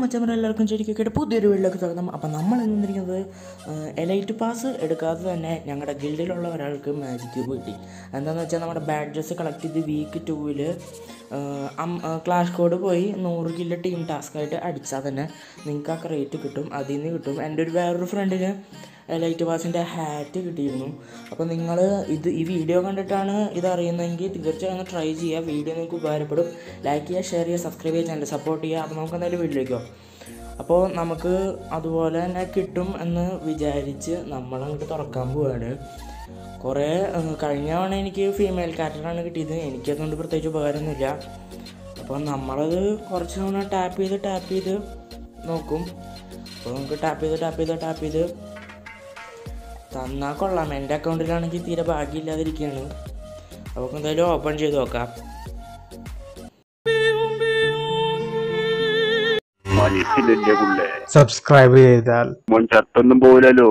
മച്ചമ്മ എല്ലാവർക്കും ശരിക്കും പുതിയൊരു വീട്ടിലേക്ക് സ്വാഗതം. അപ്പം നമ്മൾ എന്തിരിക്കുന്നത് എലൈറ്റ് പാസ് എടുക്കാതെ തന്നെ ഞങ്ങളുടെ ഗിൽഡിലുള്ള ഒരാൾക്ക് മാജിക് ക്യൂബ് കിട്ടി. എന്താണെന്ന് വെച്ചാൽ നമ്മുടെ ബാഡ്ജസ് കളക്ട് ചെയ്ത് വീക്ക് ടൂവിൽ ക്ലാഷ് കോഡ് പോയി നൂറ് കിലോ ടീം ടാസ്ക്കായിട്ട് അടിച്ചാൽ തന്നെ നിങ്ങൾക്ക് ആ ക്രേറ്റ് കിട്ടും അതിൽ നിന്ന് കിട്ടും. എന്റെ ഒരു വേറൊരു ഫ്രണ്ടിന് ലൈറ്റ് പാസിന്റെ ഹാറ്റ് കിട്ടിയിരുന്നു. അപ്പോൾ നിങ്ങൾ ഇത് ഈ വീഡിയോ കണ്ടിട്ടാണ് ഇത് അറിയുന്നതെങ്കിൽ തീർച്ചയായും ഒന്ന് ട്രൈ ചെയ്യുക വീഡിയോ നിങ്ങൾക്ക് ഉപകാരപ്പെടും. ലൈക്ക് ചെയ്യുക ഷെയർ ചെയ്യുക സബ്സ്ക്രൈബ് ചെയ്യുക ചാനൽ സപ്പോർട്ട് ചെയ്യുക അപ്പോൾ നമുക്ക് എന്തായാലും വീട്ടിലേക്കോ അപ്പോൾ നമുക്ക് അതുപോലെ തന്നെ കിട്ടും എന്ന് വിചാരിച്ച് നമ്മളങ്ങോട്ട് തുറക്കാൻ പോവുകയാണ് കുറേ കഴിഞ്ഞ തവണ എനിക്ക് ഫീമെയിൽ കാറ്ററാണ് കിട്ടിയത്. എനിക്കതുകൊണ്ട് പ്രത്യേകിച്ച് ഉപകാരമൊന്നുമില്ല. അപ്പോൾ നമ്മളത് കുറച്ച് തവണ ടാപ്പ് ചെയ്ത് ടാപ്പ് ചെയ്ത് നോക്കും. അപ്പോൾ നമുക്ക് ടാപ്പ് ചെയ്ത് ടാപ്പ് ചെയ്ത് ടാപ്പ് ചെയ്ത് തന്നാൽ കൊള്ളാം. എന്റെ അക്കൗണ്ടിലാണെങ്കിൽ തീരെ ഭാഗ്യമില്ലാതിരിക്കുകയാണ്. അപ്പോൾ എന്തായാലും ഓപ്പൺ ചെയ്ത് നോക്കാം. മനസ്സിലില്ലേ പുള്ളേ? സബ്സ്ക്രൈബ് ചെയ്താൽ. മോൻ ചത്തൊന്നും പോലല്ലോ